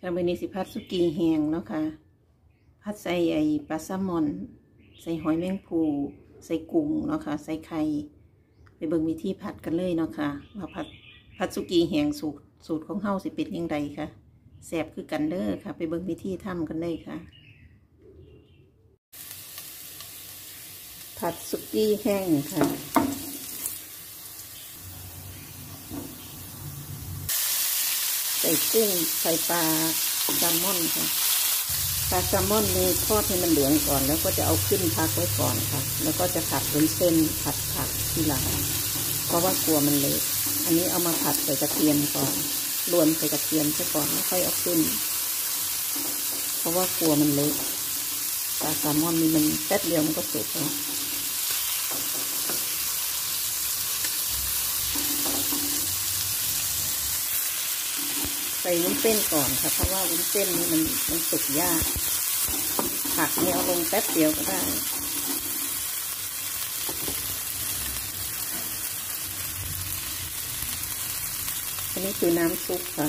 ค่ะวันนี้สิพัดสุกี้แห้งเนาะค่ะ พัดใส่ไอปลาแซลมอน ใส่หอยแมงภูใส่กุ้งเนาะค่ะ ใส่ไข่ ไปเบิ่งวิธีผัดกันเลยเนาะค่ะว่าผัดผัดสุกี้แห้งสูตรสูตรของเฮาสิเป็นยังไงค่ะแซ่บคือกันเด้อค่ะ ไปเบิ่งวิธีทำกันเลยค่ะผัดสุกี้แห้งค่ะ ใส่ กุ้งใส่ปลาแซลมอนค่ะปลาแซลมอนนี่ทอดให้มันเหลืองก่อน แล้วก็จะเอาขึ้นพักไว้ก่อนค่ะ แล้วก็จะผัดเป็นเส้นผัดผักทีหลังเพราะว่ากลัวมันเละอันนี้เอามาผัดใส่กระเทียมก่อนรวนใส่กระเทียมซะก่อนแล้วค่อยเอาขึ้น เพราะว่ากลัวมันเละปลาแซลมอนนี่มันแป๊บเดียวมันก็สุกแล้ว ส่วุ้นเส้นก่อนค่ะ เพราะว่าวุ้นเส้นนี่มันมันสุกยาก ผักเนี่ยเอาลงแป๊บเดียวก็ได้อันนี้คือน้ำซุปค่ะ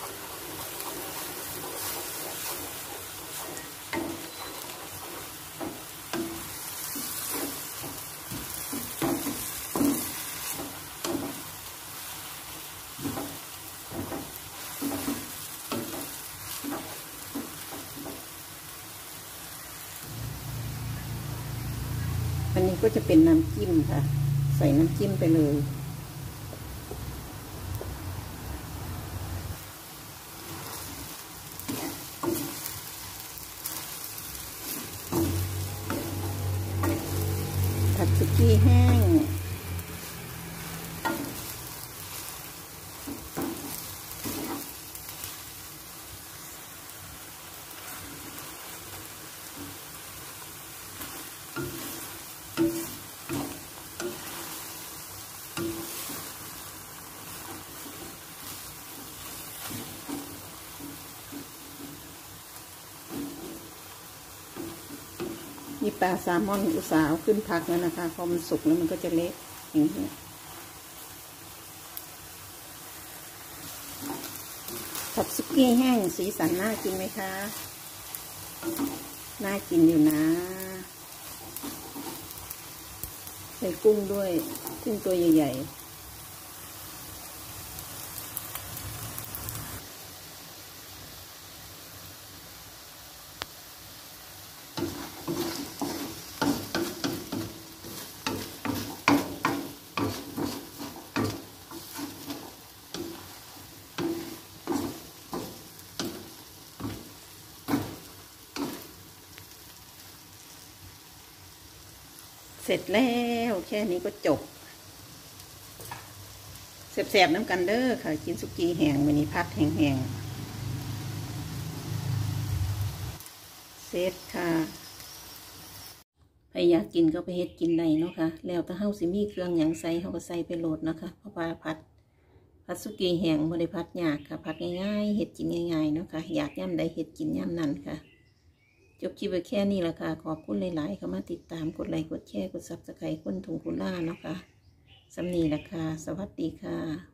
อันนี้ก็จะเป็นน้ำจิ้มค่ะ ใส่น้ำจิ้มไปเลย ผัดสุกี้แห้ง นี่ปลาแซลมอนอุตสาห์ขึ้นพักแล้วนะคะพอมันสุกแล้วมันก็จะเละอย่างนี้ผัดสุกี้แห้งสีสันน่ากินไหมคะ น่ากินอยู่นะ ใส่กุ้งด้วย กุ้งตัวใหญ่ ๆ ร็จแล้วแค่นี้ก็จบแสบๆน้ำกันเด้อค่ะ กินสุกี้แห้งวันนี้พัดแห้งๆเสร็จค่ะใครอยากกินก็ไปเฮ็ดกินได้เนาะค่ะ แล้วถ้าเฮาสิมีเครื่องหยังใส่เฮาก็ใส่ไปโหลดนะคะเพราะว่าพัดพัดสุกี้แห้งบ่ได้พัดยากค่ะ พัดง่ายๆเฮ็ดกินง่ายๆเนาะค่ะ อยากย่ำใดเฮ็ดกินย่ำนั้นค่ะ จบคลิปไว้แค่นี้ละค่ะ ขอบคุณหลายๆเข้ามาติดตามกดไลค์กดแชร์กดซับสไครต์คนถุงคุณล่าเนาะค่ะสำนีละค่ะ สวัสดีค่ะ